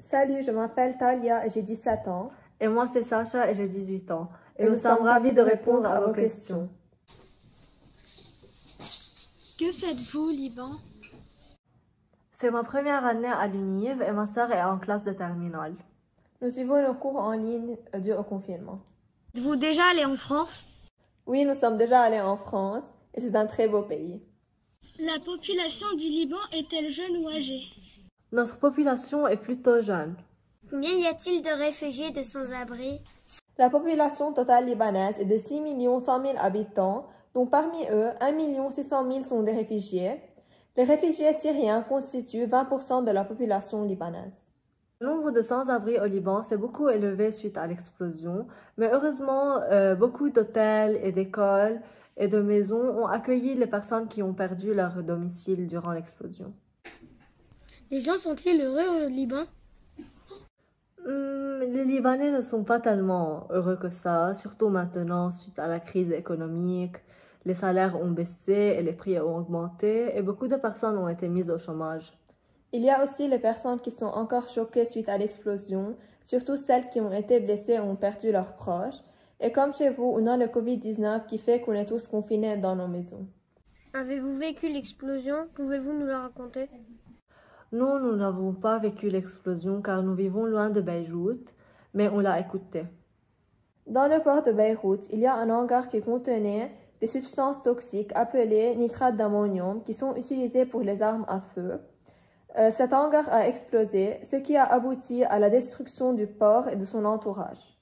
Salut, je m'appelle Talia et j'ai 17 ans. Et moi, c'est Sacha et j'ai 18 ans. Et, nous, sommes ravis de répondre à vos questions. Que faites-vous au Liban? C'est ma première année à l'UNIV et ma sœur est en classe de terminale. Nous suivons nos cours en ligne dû au confinement. Êtes-vous déjà allé en France? Oui, nous sommes déjà allés en France et c'est un très beau pays. La population du Liban est-elle jeune ou âgée? Notre population est plutôt jeune. Combien y a-t-il de réfugiés de sans-abri? La population totale libanaise est de 6 100 000 habitants, dont parmi eux, 1 600 000 sont des réfugiés. Les réfugiés syriens constituent 20% de la population libanaise. Le nombre de sans-abri au Liban s'est beaucoup élevé suite à l'explosion, mais heureusement, euh, beaucoup d'hôtels et d'écoles et de maisons ont accueilli les personnes qui ont perdu leur domicile durant l'explosion. Les gens sont-ils heureux au Liban? Hmm, les Libanais ne sont pas tellement heureux que ça, surtout maintenant suite à la crise économique. Les salaires ont baissé et les prix ont augmenté et beaucoup de personnes ont été mises au chômage. Il y a aussi les personnes qui sont encore choquées suite à l'explosion, surtout celles qui ont été blessées et ont perdu leurs proches. Et comme chez vous, on a le Covid-19 qui fait qu'on est tous confinés dans nos maisons. Avez-vous vécu l'explosion? Pouvez-vous nous la raconter? Nous, nous n'avons pas vécu l'explosion car nous vivons loin de Beyrouth, mais on l'a écouté. Dans le port de Beyrouth, il y a un hangar qui contenait des substances toxiques appelées nitrates d'ammonium qui sont utilisées pour les armes à feu. Euh, cet hangar a explosé, ce qui a abouti à la destruction du port et de son entourage.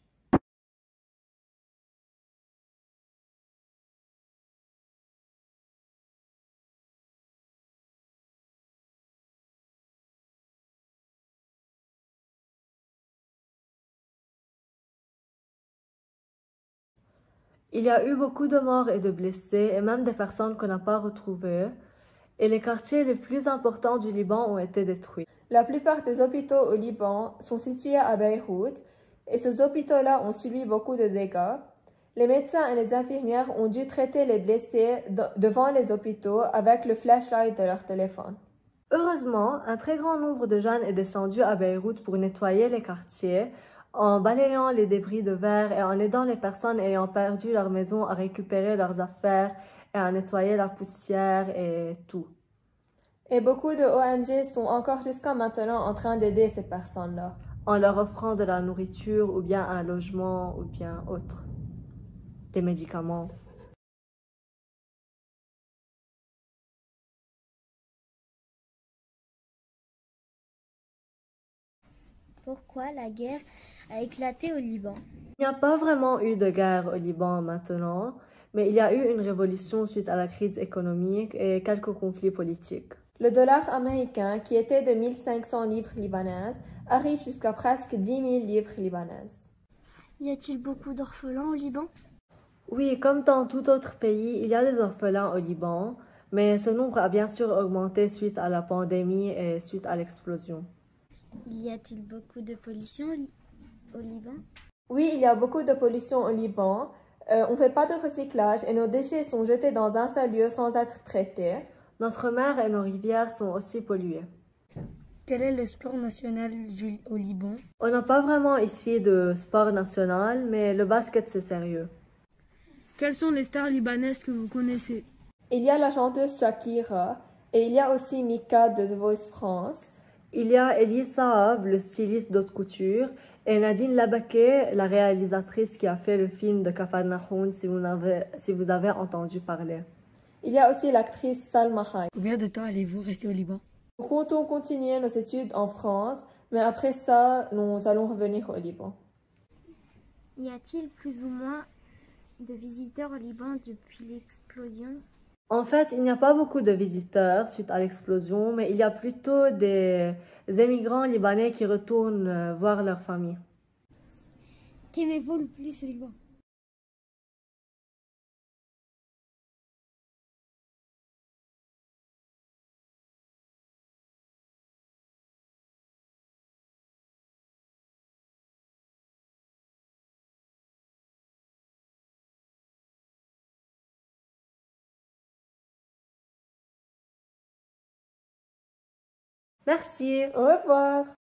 Il y a eu beaucoup de morts et de blessés et même des personnes qu'on n'a pas retrouvées. Et les quartiers les plus importants du Liban ont été détruits. La plupart des hôpitaux au Liban sont situés à Beyrouth et ces hôpitaux-là ont subi beaucoup de dégâts. Les médecins et les infirmières ont dû traiter les blessés devant les hôpitaux avec le flashlight de leur téléphone. Heureusement, un très grand nombre de jeunes est descendu à Beyrouth pour nettoyer les quartiers, en balayant les débris de verre et en aidant les personnes ayant perdu leur maison à récupérer leurs affaires et à nettoyer la poussière et tout. Et beaucoup de ONG sont encore jusqu'à maintenant en train d'aider ces personnes-là. En leur offrant de la nourriture ou bien un logement ou bien autre. Des médicaments. Pourquoi la guerre a éclaté au Liban Il n'y a pas vraiment eu de guerre au Liban maintenant, mais il y a eu une révolution suite à la crise économique et quelques conflits politiques. Le dollar américain, qui était de 1500 livres libanaises, arrive jusqu'à presque 10 000 livres libanaises. Y a-t-il beaucoup d'orphelins au Liban? Oui, comme dans tout autre pays, il y a des orphelins au Liban, mais ce nombre a bien sûr augmenté suite à la pandémie et suite à l'explosion. Y a-t-il beaucoup de pollution au Liban? Oui, il y a beaucoup de pollution au Liban. Euh, on ne fait pas de recyclage et nos déchets sont jetés dans un seul lieu sans être traités. Notre mer et nos rivières sont aussi polluées. Quel est le sport national au Liban? On n'a pas vraiment ici de sport national, mais le basket c'est sérieux. Quelles sont les stars libanaises que vous connaissez? Il y a la chanteuse Shakira et il y a aussi Mika de The Voice France. Il y a Elise Saab, le styliste d'haute couture, et Nadine Labaké, la réalisatrice qui a fait le film de Kafarnahoun, si vous avez, si vous avez entendu parler. Il y a aussi l'actrice Salma Hayek. Combien de temps allez-vous rester au Liban? Nous comptons continuer nos études en France, mais après ça, nous allons revenir au Liban. Y a-t-il plus ou moins de visiteurs au Liban depuis l'explosion? En fait, il n'y a pas beaucoup de visiteurs suite à l'explosion, mais il y a plutôt des émigrants libanais qui retournent voir leur famille. Qu'aimez-vous le plus Liban? Merci. Au revoir.